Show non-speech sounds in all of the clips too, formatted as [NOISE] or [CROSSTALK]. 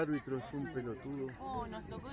árbitro es un pelotudo. Oh, nos tocó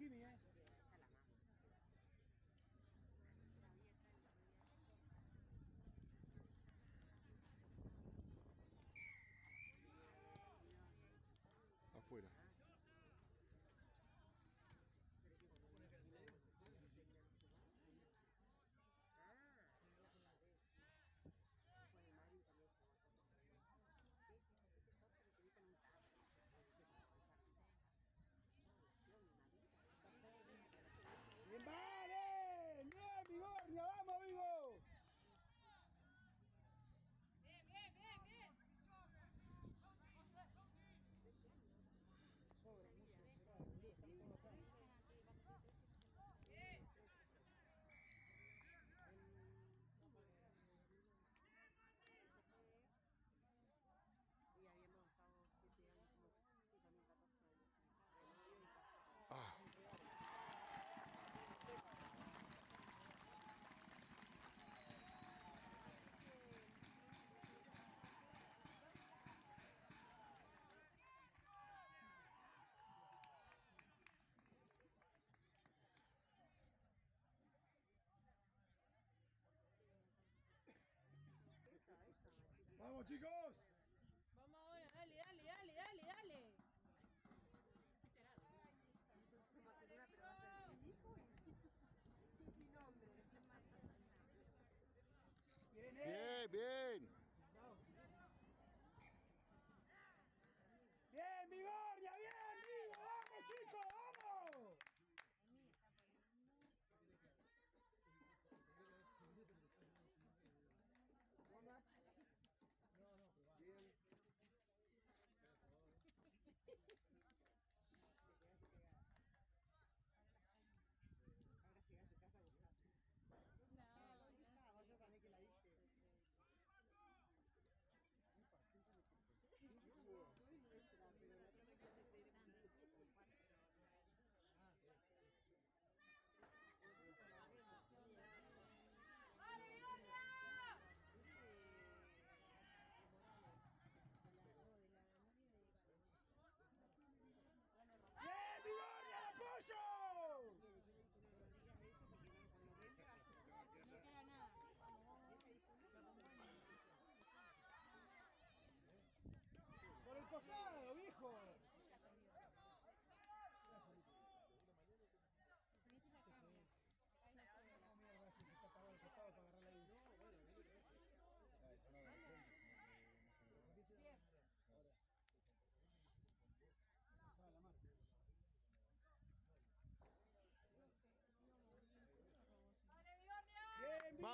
बाकी नहीं है Chicos! Vamos ahora, dale, dale, dale, dale, dale. Bien, bien.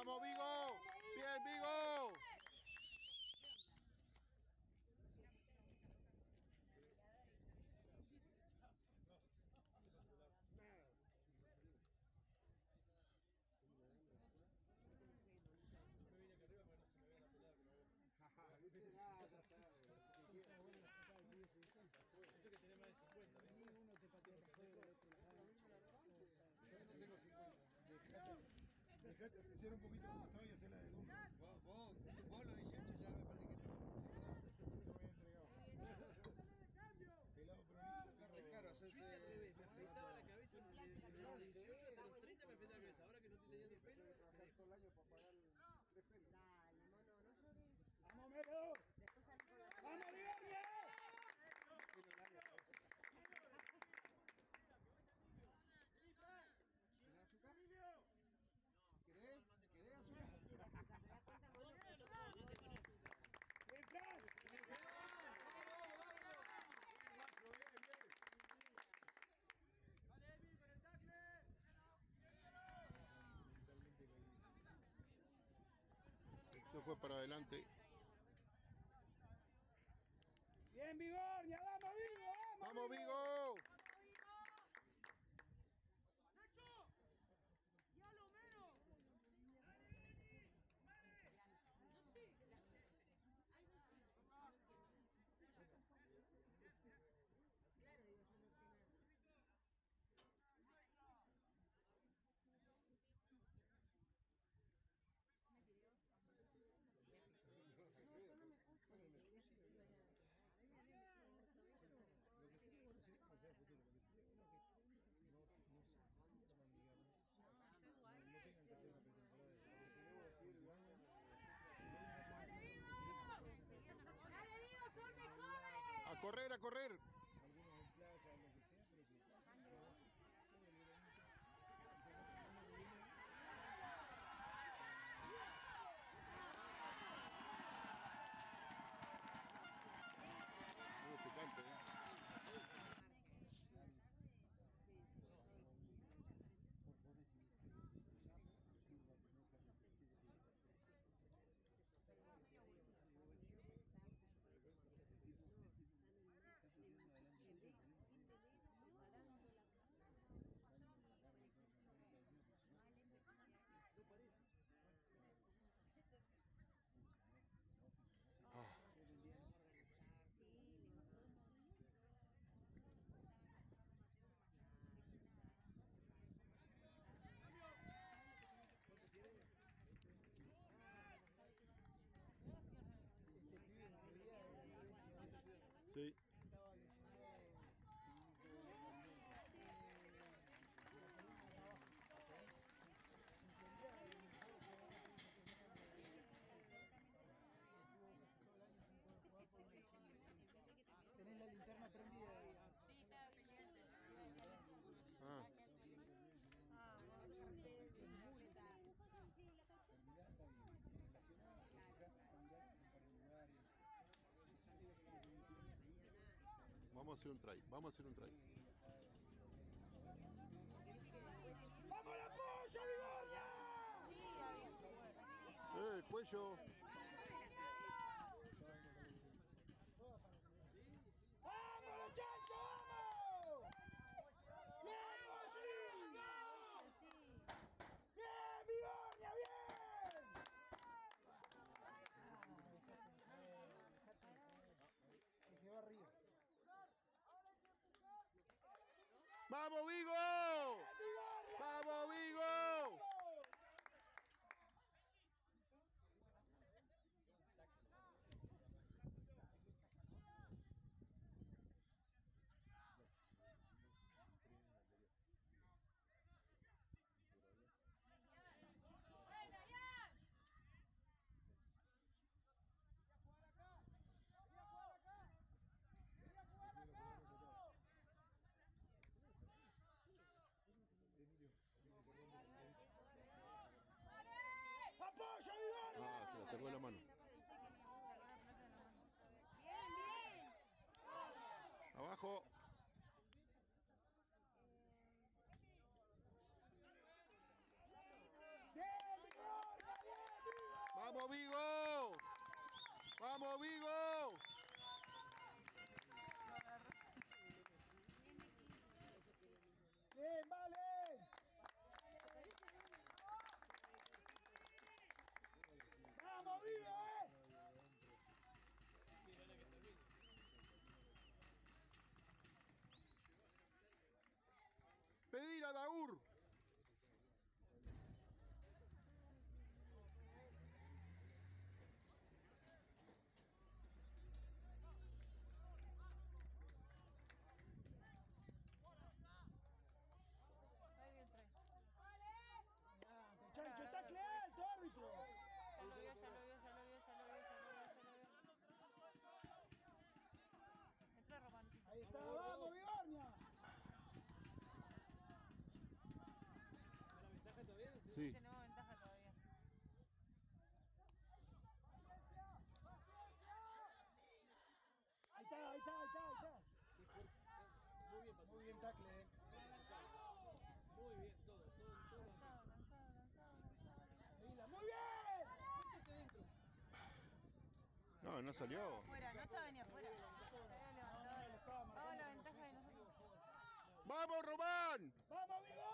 ¡Vamos, Vigo! ¡Bien, Vigo! dejate crecer un poquito como fue para adelante. Bien, Vigor, ya vamos, Vigo, vamos, Vigo. salir a correr. See? Vamos a hacer un try, vamos a hacer un try. ¡Vamos la polla, mi el cuello. ¡Vamos, Vigo! ¡Vamos, Vigo! ¡Vamos, Vigo! ¡Vamos, Vigo! ¡Bien, Muy bien, todo, todo, todo. Lanzado, lanzado, lanzado, lanzado. ¡Muy bien! No, no salió. No estaba ni afuera. Vamos la ¡Vamos, Román! ¡Vamos, amigo!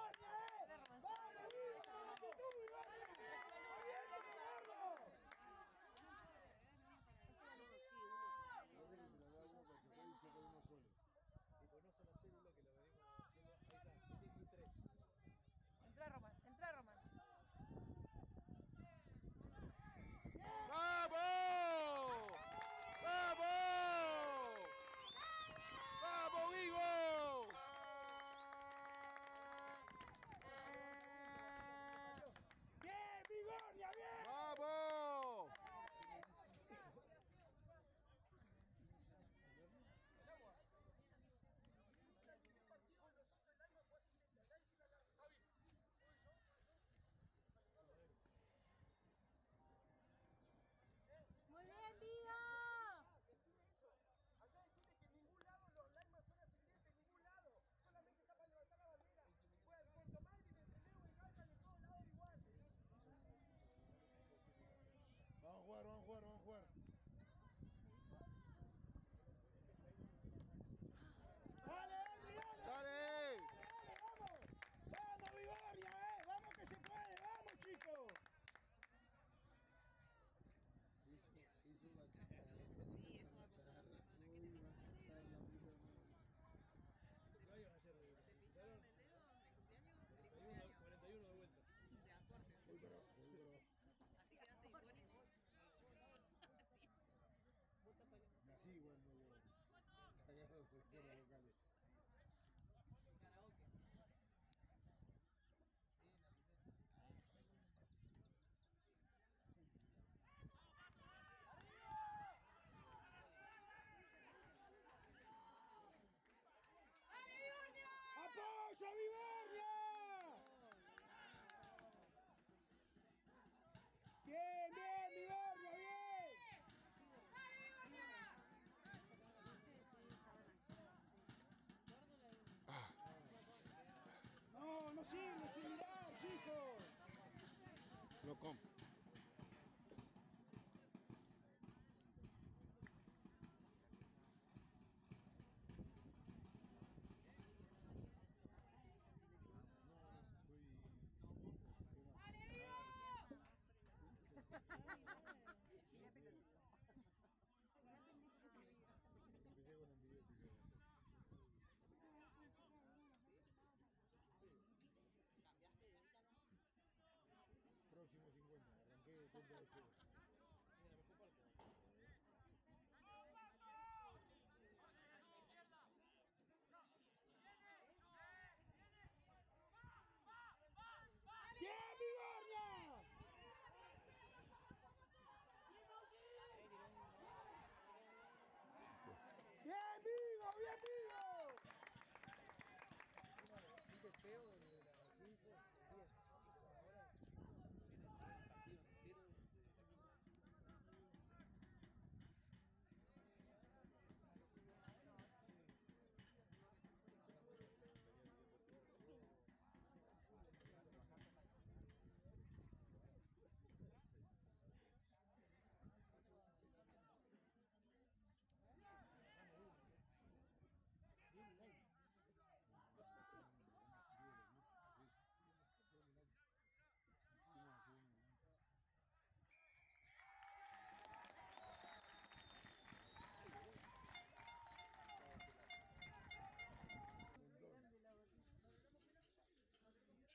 ¡Vaya, Vigornia! Bien, bien, Vigornia, bien. No, no sirve sin mirar, chicos. No com.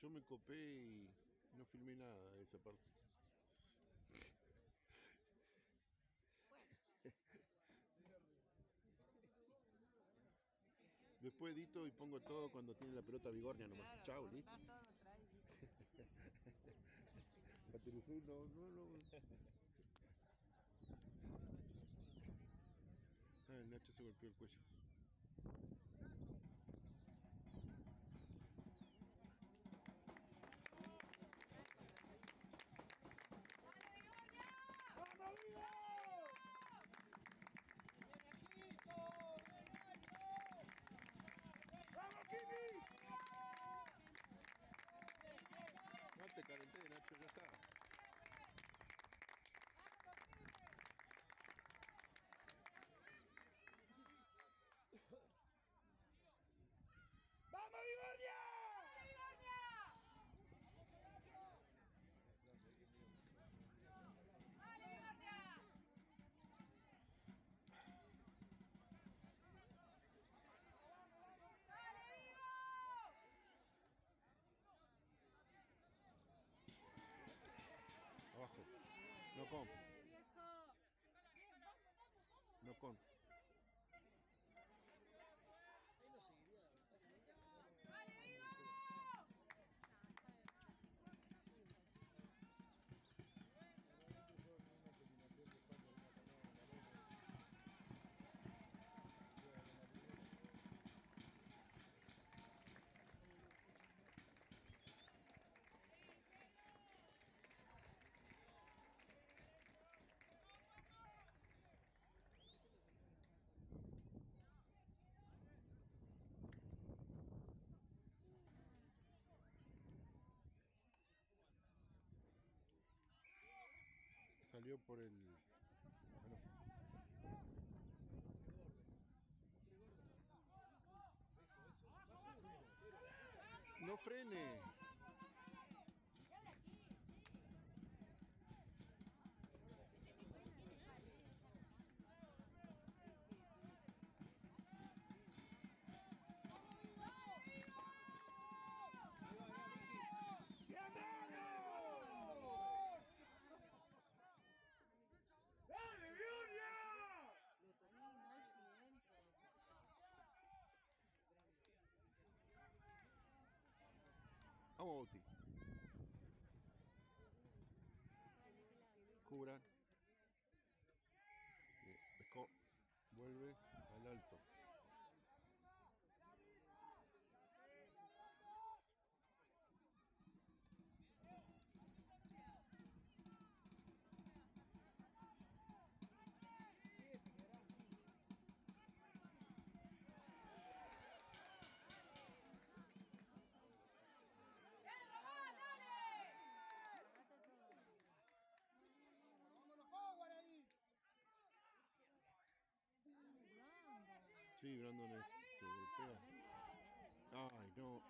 Yo me copé y no filmé nada de esa parte. Después edito y pongo todo cuando tiene la pelota Vigornia nomás. Chao, listo. Patricú, [LAUGHS] no, no, no. [LAUGHS] Ah, el Nacho se golpeó el cuello. No Salió por el. No frene. Vamos, vibrando en el, se golpea. Ay, no.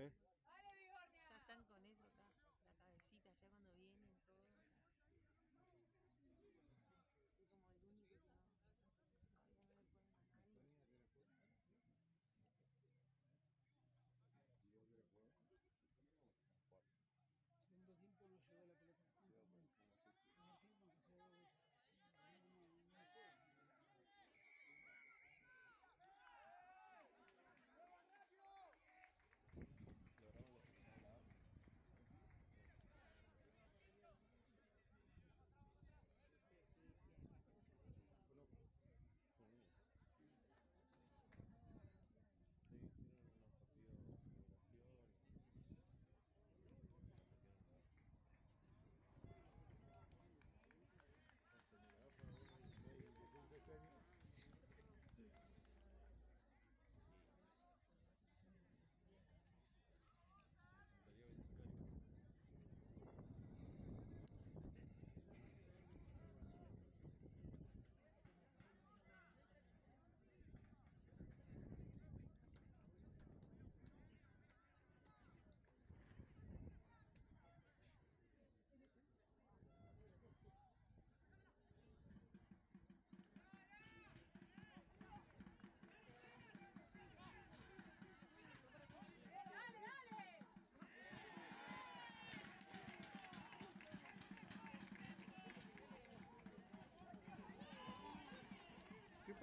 Hey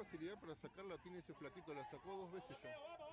facilidad para sacarla tiene ese flaquito, la sacó dos veces ya.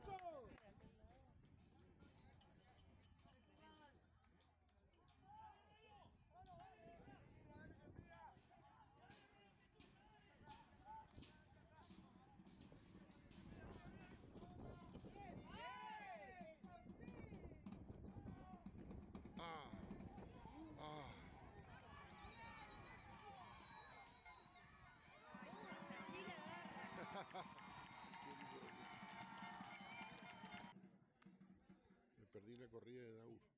chicos. perdí la corrida de Daúl.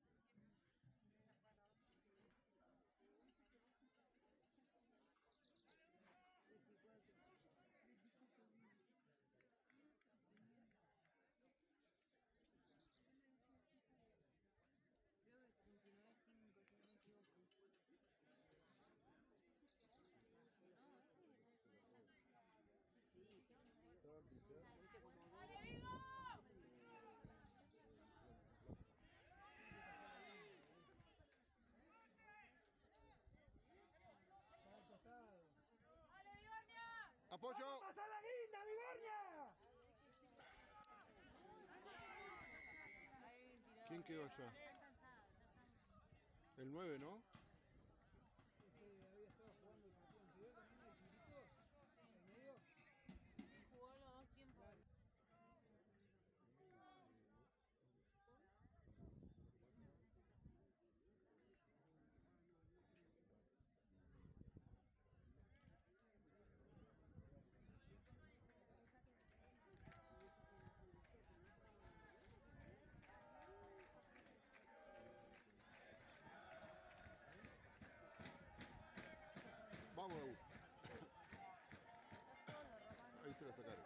quedó allá? El 9, ¿no? se la sacaron.